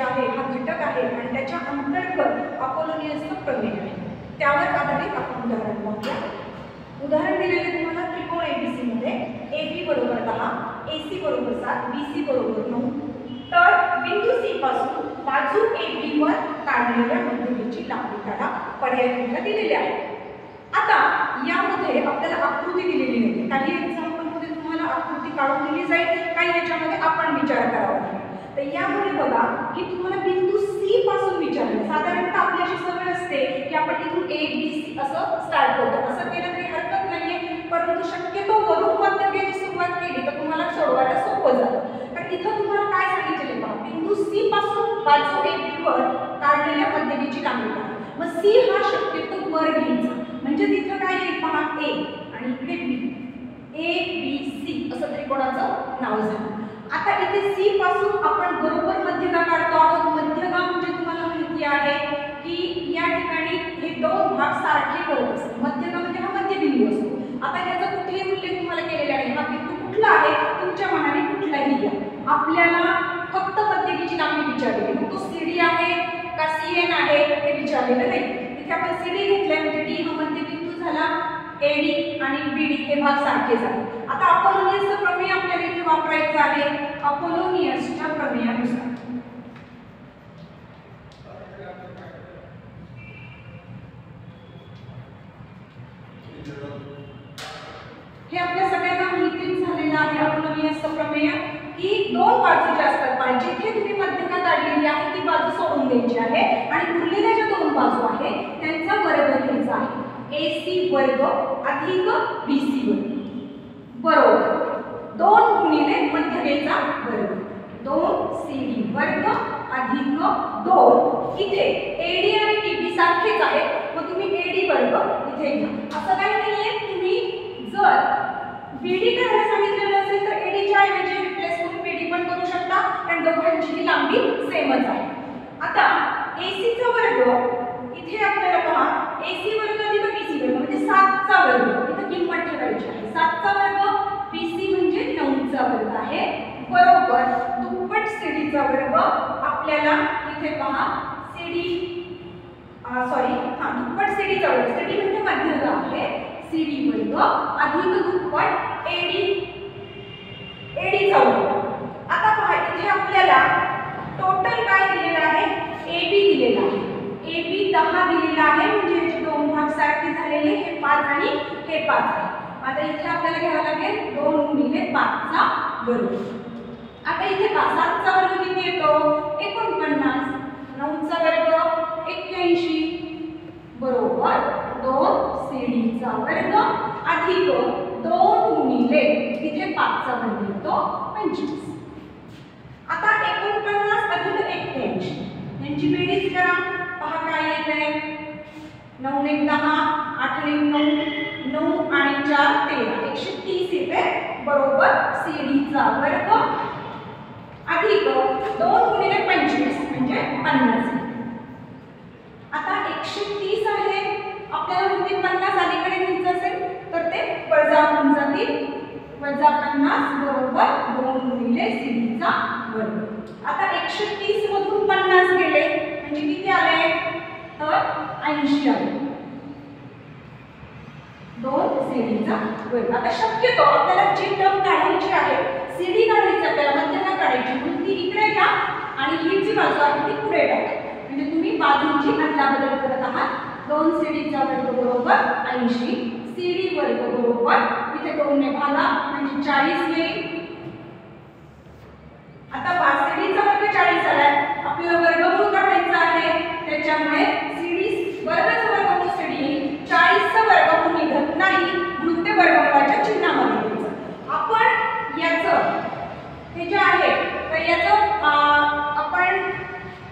आहे हा घटक आहे आणि त्याच्या अंतर्गत अपोलोनियसचं प्रमेय आहे. त्यावर आधारित आपण उदाहरण पाहूया उदाहरण दिलेले तुम्हाला त्रिकोण एबीसी मध्ये. ए बी बरोबर दहा ए सी बरोबर सात बी सी बरोबर नऊ. तर बिंदू सी पासून बाजू ए बी वर काढलेल्या मध्यबिंदूची लांबी काढा. पर्याय तुम्हाला दिलेले आहे आता यामध्ये आपल्याला आकृती दिलेली नाही काही एक्झाम्पलमध्ये तुम्हाला आकृती काढून दिली जाईल. काही याच्यामध्ये आपण विचार करावा लागेल. तर यामध्ये बघा की तुम्हाला बिंदू सी पासून विचारलं. साधारणतः आपली अशी सवय असते की आपण इथून ए बी सी असं स्टार्ट करतो. असं केलं तरी हरकत नाहीये परंतु शक्यतो वरून मध्यगेची सुरुवात केली तर तुम्हाला सोडवायला सोपं जातं. तर इथं तुम्हाला काय सांगितलेले पहा बिंदू सी पासून बाजू ए बी वर काढलेल्या पद्धतीची लांबी मग सी हा शक्यतो वर घ्यायचा म्हणजे तिथं काय येईल पहा ए आणि इकडे बी ए बी सी असं त्रिकोणाचं नाव झालं आता इथे सी पासून आपण बरोबर मध्यगा काढतो आहोत मध्यगा म्हणजे तुम्हाला माहिती आहे की या ठिकाणी हे दोन भाग सारखे करत असतात मध्यगा म्हणजे हा मध्यबिंदू असतो आता याचा कुठेही उल्लेख तुम्हाला केलेला नाही बाकी तू कुठला आहे? तुमच्या मनाने कुठलाही घ्या. आपल्याला फक्त मध्यगीची लांबी विचारली मग तो सीडी आहे का सी एन आहे हे विचारलेलं नाही. इथे आपण सीडी घेतल्या म्हणजे डी हा मध्यबिंदू झाला एडी आणि बीडी हे भाग सारखे झाले. आता अपोलोनियसचं प्रमेय आपल्याला इथे वापरायचं आहे. अपोलोनियसच्या प्रमेयानुसार हे आपल्या सगळ्यांना माहितीच झालेलं आहे अपोलोनियसचं प्रमेय की दोन बाजू जिथे तुम्ही मध्यका काढलेली आहे ती बाजू सोडून द्यायची आहे. आणि उरलेल्या ज्या दोन बाजू आहे त्यांचा वर्ग घ्यायचा आहे. ए सी वर्ग अधिक बी सी वर्ग. बरोबर. दोन गुणिले मध्यकेचा वर्ग. दोन सी डी वर्ग अधिक दोन. इथे एडी आणि टीबी सारखेच आहेत. मग तुम्ही एडी वर्ग इथे घ्या. असं काही नाहीये. तुम्ही जर बीडी करायला सांगितलेलं असेल तर एडीच्या ऐवजी रिप्लेस करून बीडी पण करू शकता कारण दोघांचीही लांबी सेमच आहे. आता एसीचा वर्ग इथे आपल्याला पहा एसी वर्ग अधिक बीसी वर्ग म्हणजे सातचा वर्ग. इथं किंमत ठेवायची आहे. सातचा वर्ग बीसी म्हणजे नऊचा वर्ग आहे. बरोबर. दुप्पट सीडीचा वर्ग आपल्याला इथे पहा सीडी सॉरी हा दुप्पट सीडीचा वर्ग. सीडी म्हणजे मध्यवर्ग आहे. सीडी वर्ग अधिक दुप्पट एडी एडीचा वर्ग आता पहा इथे आपल्याला टोटल काय दिलेलं आहे ए बी दिलेलं आहे ए बी दहा दिलेला आहे म्हणजे याचे दोन भाग सारखे झालेले हे पाच आणि पाच. आहे आता इथे आपल्याला घ्यावं लागेल दोन गुणिले पाचचा वर्ग. आता इथे पाच सातचा वर्ग किती येतो? एकोणपन्नास. नऊचा वर्ग एक्क्याऐंशी. बरोबर दोन सीडीचा वर्ग अधिक दोन गुणिले इथे पाचचा वर्ग येतो पंचवीस. आता एकोणपन्नास अधिक एक्क्याऐंशी. यांची बेरीज करा. पहा काय आहे नऊ एक दहा आठ एक नऊ. नऊ आणि चार तेरा. एकशे तीस येते. बरोबर? सीडीचा वर्ग. अधिक दोन गुणिले पंचवीस म्हणजे पन्नास. आता एकशे तीस आहे. आपल्याला म्हणजे पन्नास अलीकडे घ्यायचं असेल तर ते वजा होऊन जातील. वजा पन्नास बरोबर? दोन गुणिले सीडीचा वर्ग. आता एकशे तीस मधून पन्नास गेले. म्हणजे किती आले? तर ऐंशी आले. सीडीचा. वर्ग आता शक्यतो आपल्याला जी टर्म काढायची आहे सीडी काढायची आपल्याला मध्यना काढायची म्हणून ती इकडे घ्या आणि ही जी बाजू आहे ती पुढे टाका. म्हणजे तुम्ही बाजूंची अदलाबदल करत आहात. दोन सीडीचा वर्ग बरोबर ऐंशी सीडी वर्ग बरोबर इथे दोनने भागा म्हणजे चाळीस येईल आता पाच सीडीचा वर्ग चाळीस आलाय आपल्याला वर्गमूळ काढायचा आहे त्याच्यामुळे सीडी वर्गाचा वर्गमूळ सीडी येईल चाळीसचा वर्गमूळ निघत नाही म्हणून ते वर्गमूळाच्या चिन्हामध्ये घ्यायचं आपण याचं हे जे आहे तर याचं आपण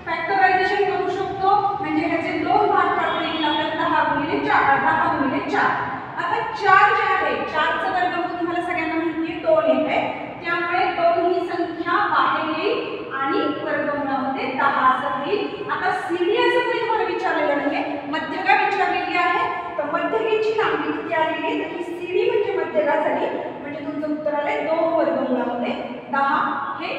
फॅक्टरायझेशन करू शकतो म्हणजे ह्याचे दोन भाग काढले की आपल्याला दहा गुणिले चार दहा गुणिले चार आता चार जे आहे चारचं वर्गमूळ तुम्हाला सगळ्यांना माहिती आहे दोन येत आहे. त्यामुळे दोन ही संख्या बाहेर येईल आणि वर्गमूळामध्ये दहा असं होईल आता सीडी असं तुम्हाला विचारलेलं नाही मध्यगा विचारलेली आहे. तर मध्यगेची लांबी किती आलेली आहे? तर ही सिरी म्हणजे मध्यगासाठी म्हणजे तुमचं उत्तर आलंय दोन वर्गमूळामध्ये दहा. हे